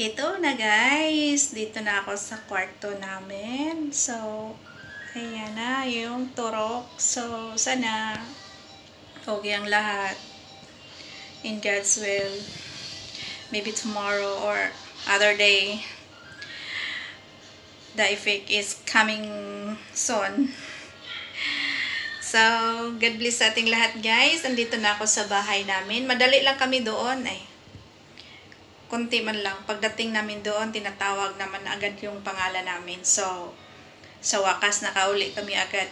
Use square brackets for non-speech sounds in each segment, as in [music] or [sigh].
Ito na guys, dito na ako sa kwarto namin. So, ayan na yung turok. So, sana okay ang lahat. In God's will. Maybe tomorrow or other day. The effect is coming soon. So, God bless sa ating lahat guys. Andito na ako sa bahay namin. Madali lang kami doon eh konti man lang. Pagdating namin doon, tinatawag naman agad yung pangalan namin. So, sa wakas, nakauli kami agad.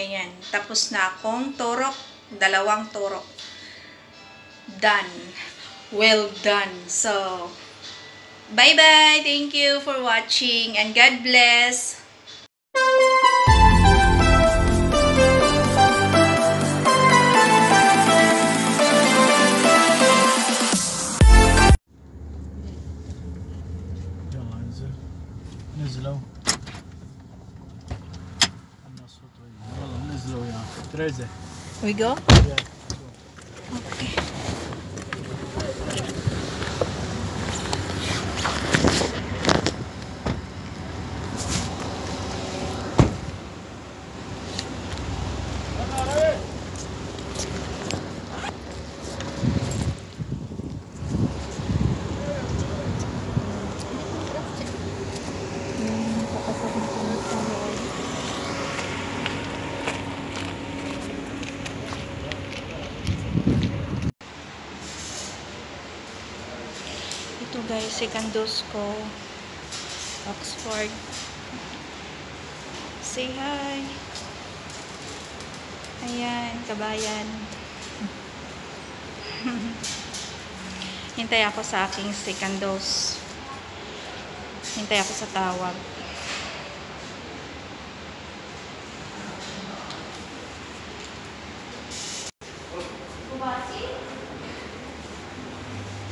Ayan. Tapos na akong turok. Dalawang turok. Done. Well done. So, bye-bye. Thank you for watching and God bless. يلا انزل نزلوا الناس خطوة. يلا نزلوا يا تريزة We go? يا. Ito Guys, second dose ko. Oxford. Say hi. Ayan, kabayan. [laughs] Hintay ako sa aking second dose. Hintay ako sa tawag.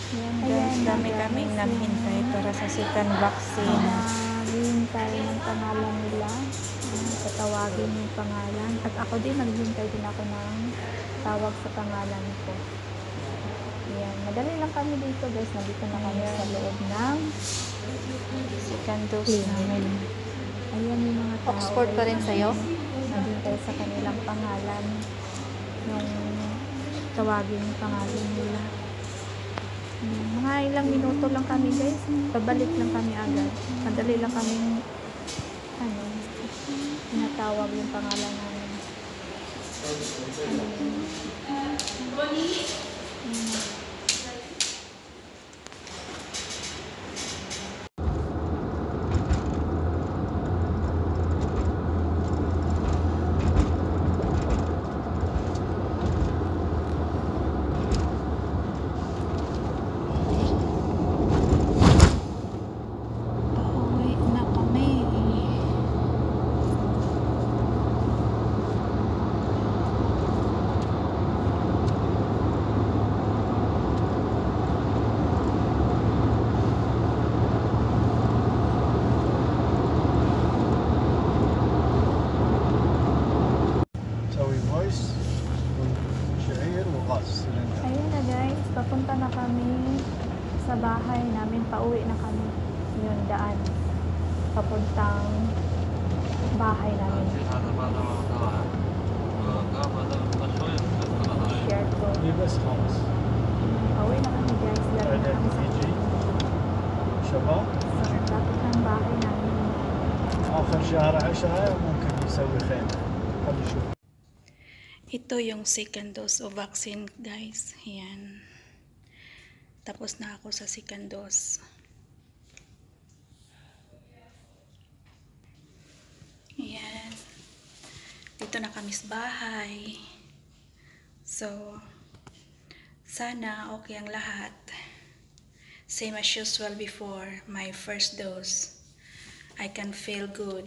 Ayan guys, dami kaming naghintay para sa second vaccine. Naghihintay ng pangalan nila. Tatawagin yung pangalan. At ako din, naghihintay din ako ng tawag sa pangalan ko. Ayan. Madali lang kami dito guys. Nandito na kami sa loob ng Second dose namin. Ayan yung mga tao. Oxford pa rin sa'yo? Naghihintay sa kanilang pangalan. Yung tawagin yung pangalan nila. Mga ilang minuto lang kami guys. Pabalik lang kami agad. Madali lang kami ano, tinatawag yung pangalan namin. Ano وشعير وغاز سلندر Ayun na guys, papunta na kami sa bahay namin. Pauwi na kami. Yun, daan. Papuntang bahay namin. Share ko. اي بس خلاص Pauwi na kami guys. Lalo na بعدين kami sa يجي شباب sa lapit ng bahay namin. اخر شهر عشرة ممكن يسوي خيمة خلي يشوف Ito yung second dose of vaccine, guys. Yan. Tapos na ako sa second dose. Yan. Dito na kami sa bahay. So, sana okay ang lahat. Same as usual before my first dose. I can feel good.